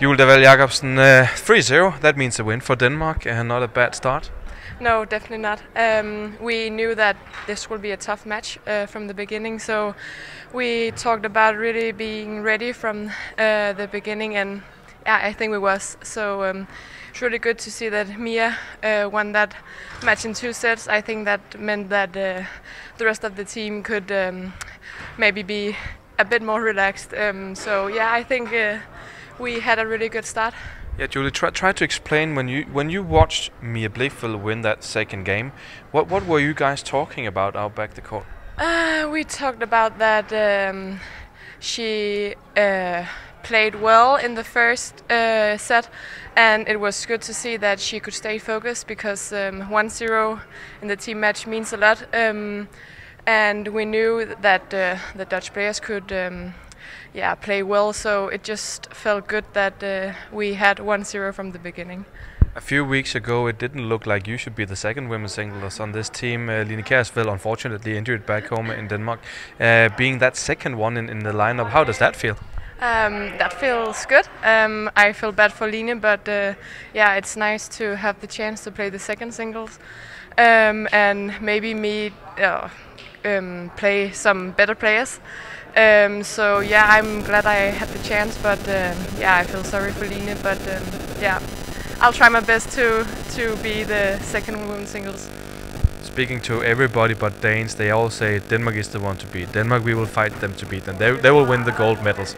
Julie Jakobsen, uh, 3-0, that means a win for Denmark and not a bad start. No, definitely not. Um, we knew that this would be a tough match uh, from the beginning, so we talked about really being ready from uh, the beginning, and yeah, I think we was. So um, it's really good to see that Mia uh, won that match in two sets. I think that meant that uh, the rest of the team could um, maybe be a bit more relaxed. Um, so yeah, I think uh, we had a really good start. Yeah, Julie, try, try to explain when you when you watched Mia Blichfeld win that second game. What what were you guys talking about out back the court? Uh, we talked about that um, she uh, played well in the first uh, set, and it was good to see that she could stay focused because um, 1-0 in the team match means a lot. Um, and we knew that uh, the Dutch players could um, yeah, play well. So it just felt good that uh, we had 1-0 from the beginning. A few weeks ago, it didn't look like you should be the second women's singles on this team. Uh, Line Kjærsfeldt unfortunately injured back home in Denmark. Uh, being that second one in, in the lineup, how does that feel? Um, that feels good. Um, I feel bad for Line, but uh, yeah, it's nice to have the chance to play the second singles, um, and maybe me uh, um, play some better players. Um, so yeah, I'm glad I had the chance, but yeah, I feel sorry for Line, but yeah, I'll try my best to to be the second women's singles. Speaking to everybody but Danes, they all say Denmark is the one to beat. Denmark, we will fight them to beat them. They, they will win the gold medals.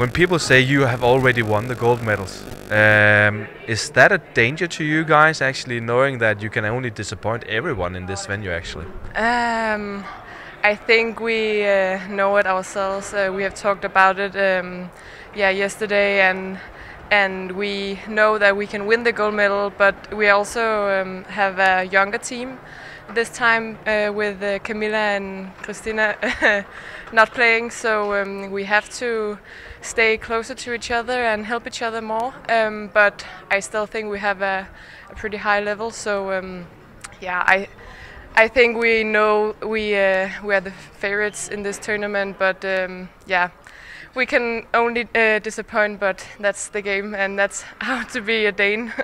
When people say you have already won the gold medals, um, is that a danger to you guys actually knowing that you can only disappoint everyone in this venue actually? Um, I think we uh, know it ourselves. Uh, we have talked about it, um, yeah, yesterday, and and we know that we can win the gold medal. But we also um, have a younger team this time uh, with uh, Camilla and Christinna not playing, so um, we have to stay closer to each other and help each other more. Um, but I still think we have a, a pretty high level, so um, yeah, I. I think we know we uh, we are the favorites in this tournament, but um, yeah, we can only uh, disappoint. But that's the game, and that's how to be a Dane.